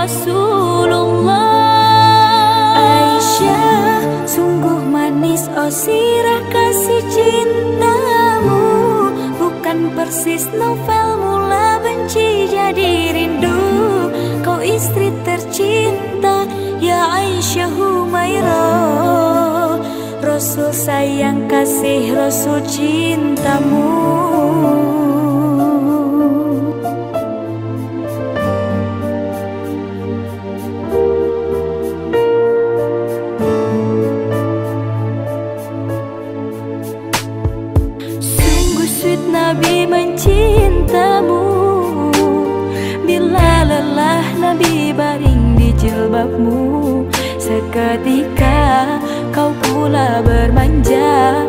Rasulullah. Aisyah sungguh manis oh sirah kasih cintamu. Bukan persis novel mula benci jadi rindu. Kau istri tercinta ya Aisyah Humairah Rasul sayang kasih Rasul cintamu. Seketika kau pula bermanja